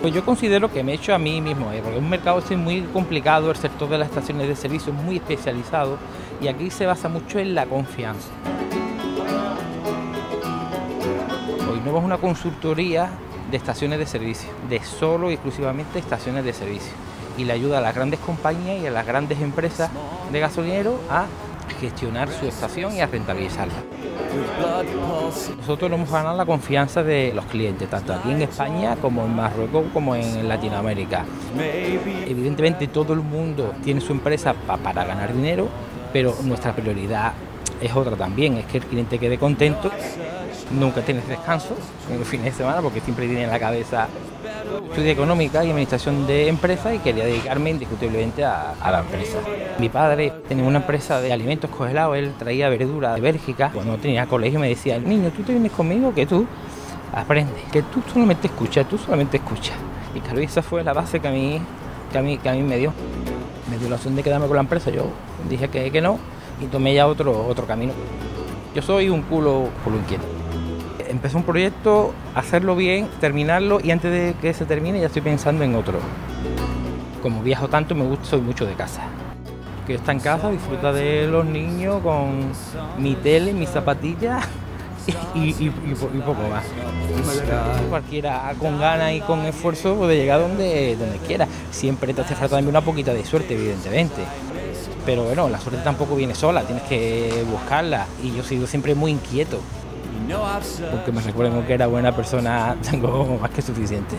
Pues yo considero que me he hecho a mí mismo, ¿eh? porque es un mercado es muy complicado, el sector de las estaciones de servicio es muy especializado y aquí se basa mucho en la confianza. Hoy no es una consultoría de estaciones de servicio, de solo y exclusivamente estaciones de servicio. Y le ayuda a las grandes compañías y a las granderes empresas de gasolinero a gestionar su estación y a rentabilizarla. Nosotros hemos ganado la confianza de los clientes, tanto aquí en España como en Marruecos como en Latinoamérica. Evidentemente todo el mundo tiene su empresa para ganar dinero, pero nuestra prioridad es otra también, es que el cliente quede contento nunca tienes descanso en los fines de semana porque siempre tiene en la cabeza estudio económica y administración de empresas y quería dedicarme indiscutiblemente a, la empresa. Mi padre tenía una empresa de alimentos congelados, él traía verdura de Bélgica. Cuando tenía colegio me decía, niño, tú te vienes conmigo que tú aprendes, que tú solamente escuchas, tú solamente escuchas. Y claro, esa fue la base que a mí, que a mí, que a mí me dio. Me dio la opción de quedarme con la empresa, yo dije que, que no y tomé ya otro, otro camino. Yo soy un culo, culo inquieto empezó un proyecto, hacerlo bien, terminarlo y antes de que se termine ya estoy pensando en otro. Como viajo tanto, me gusta, soy mucho de casa. Que está en casa, disfruta de los niños con mi tele, mis zapatillas y, poco más. Cualquiera con ganas y con esfuerzo puede llegar donde, donde quiera. Siempre te hace falta también una poquita de suerte, evidentemente. Pero bueno, la suerte tampoco viene sola, tienes que buscarla. Y yo he sido siempre muy inquieto. Porque me recuerden que era buena persona, tengo más que suficiente.